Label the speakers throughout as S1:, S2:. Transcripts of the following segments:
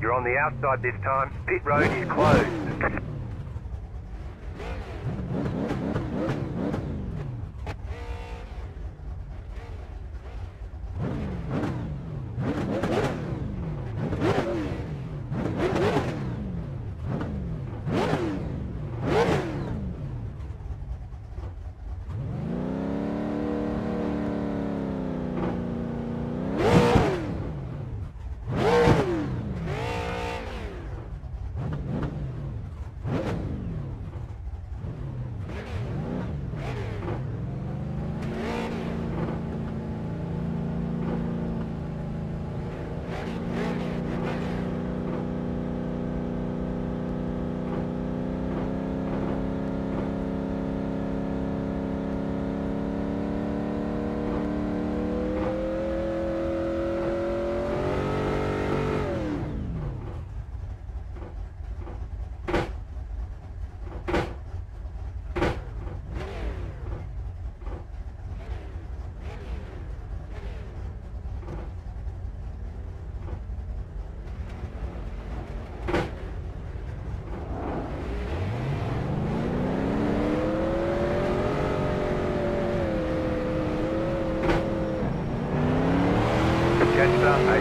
S1: You're on the outside this time. Pit road is closed. Jetstar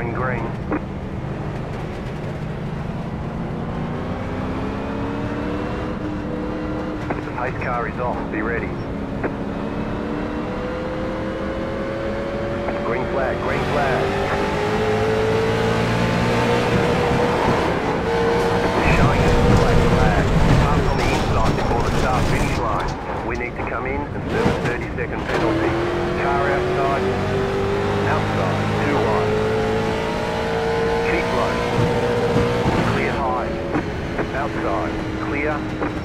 S1: going green. The pace car is off, be ready. Green flag, green flag. Finish line. We need to come in and serve a 30 second penalty. Car outside, outside, too wide. Keep low. Clear high. Outside, clear.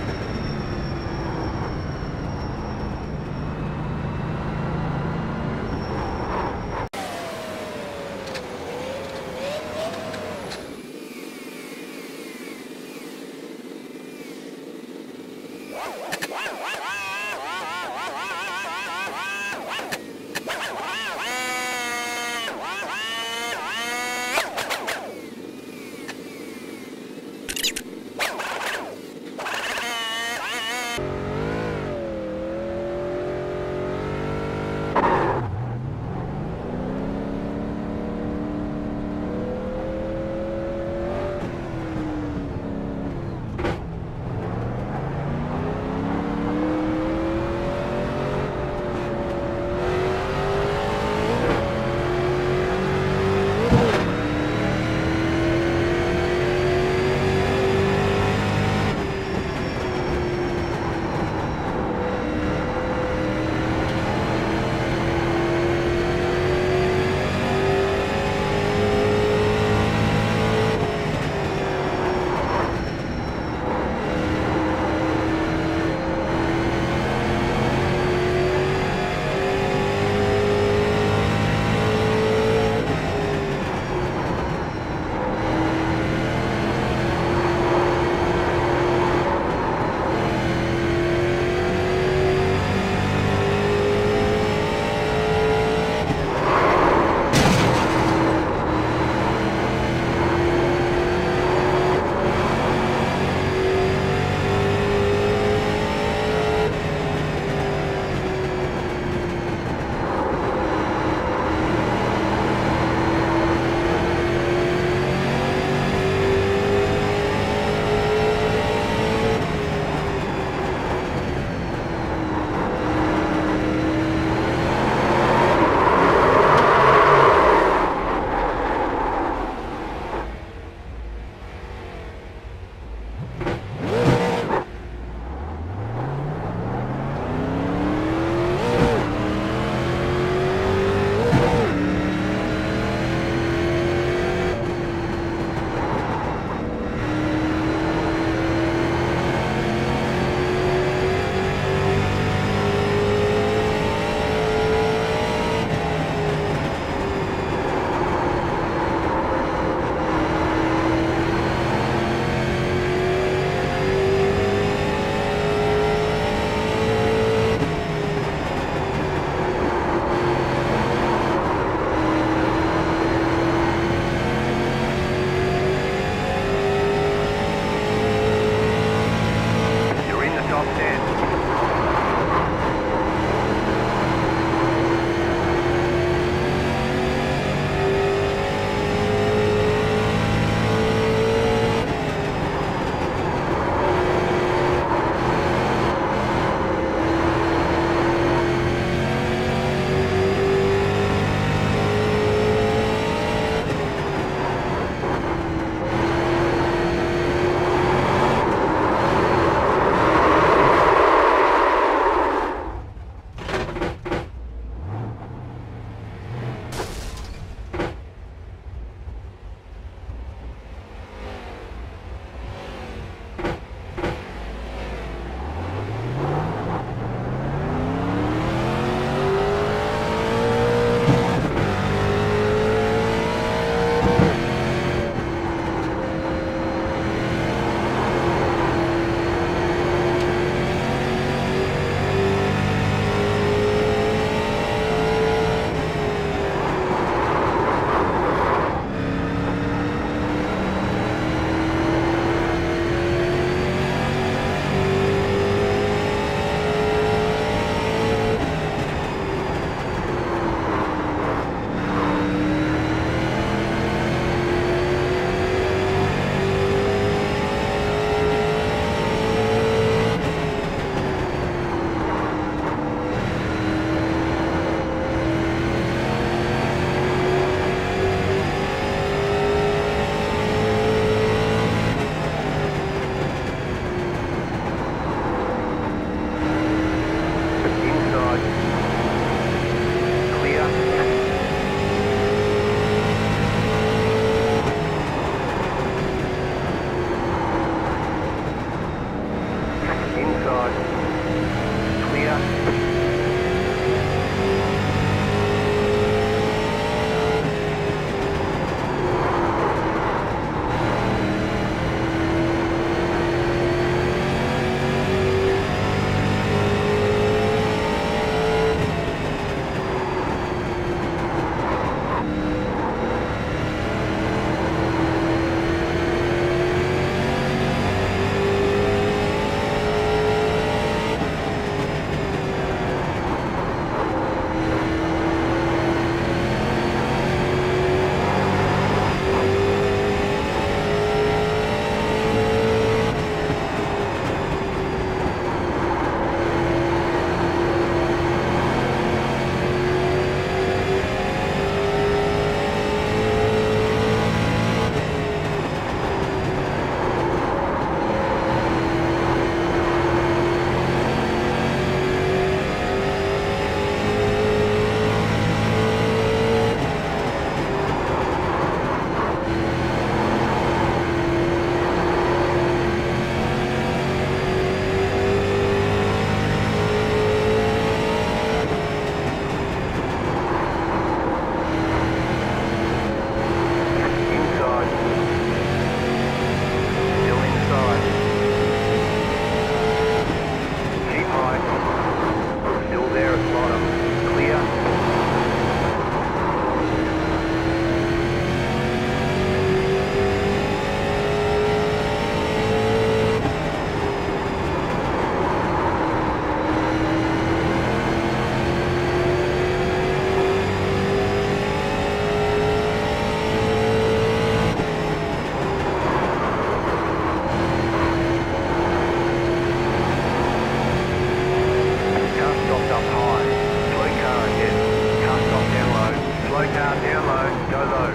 S1: Slow down, near low, go low.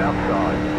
S1: Outside.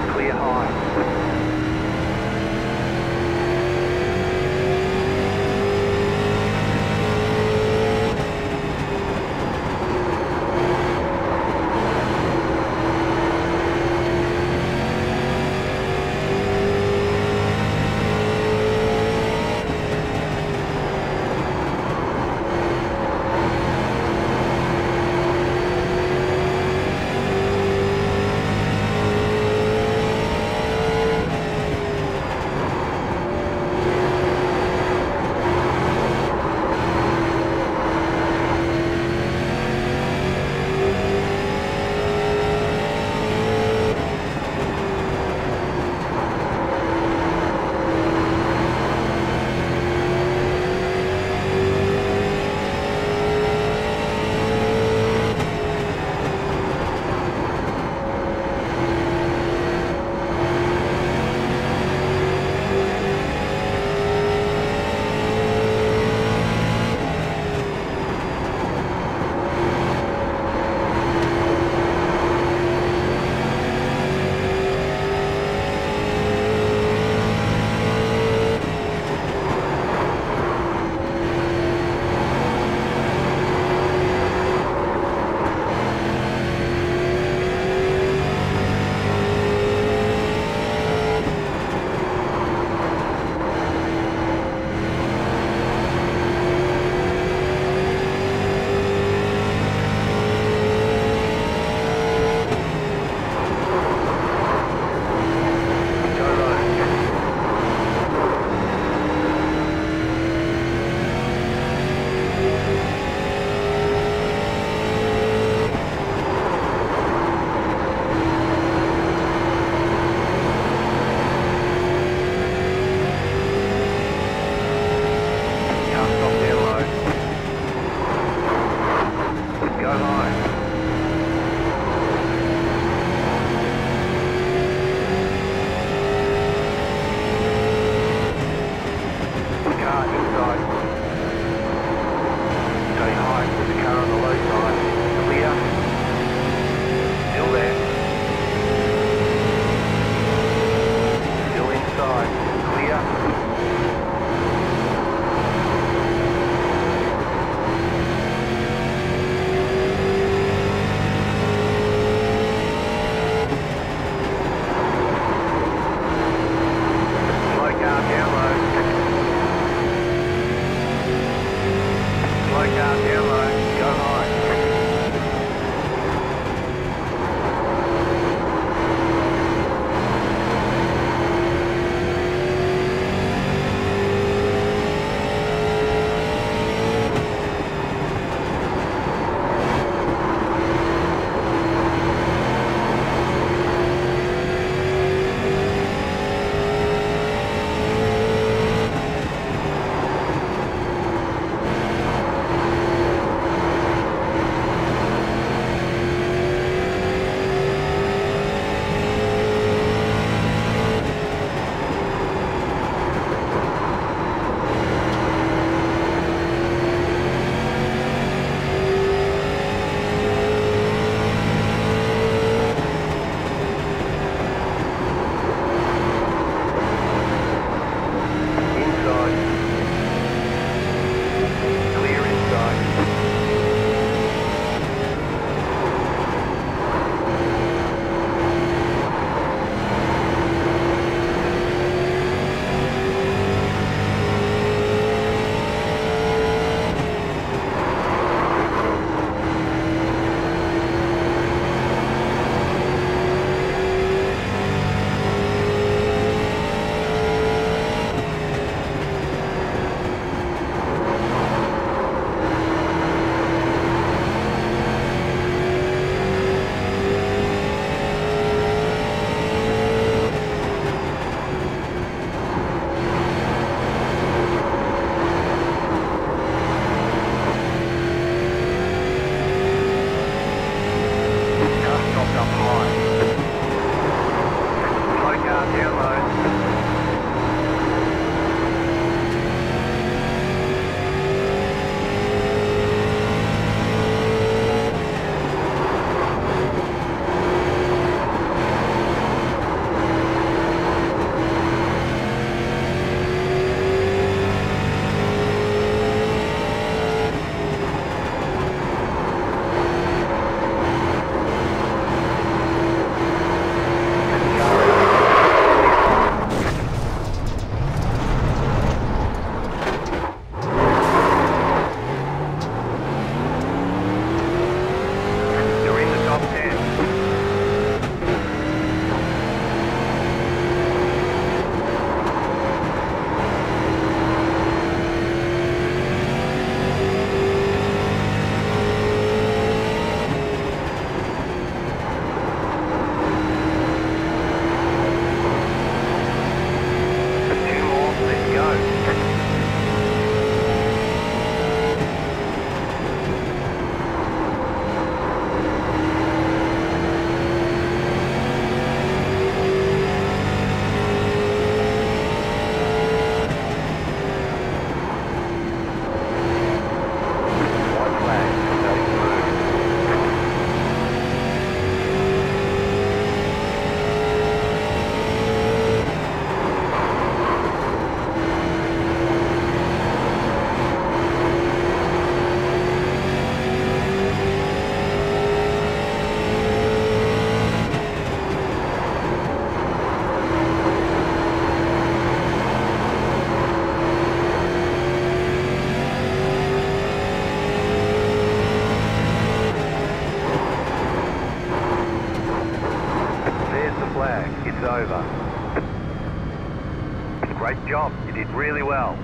S1: Really well.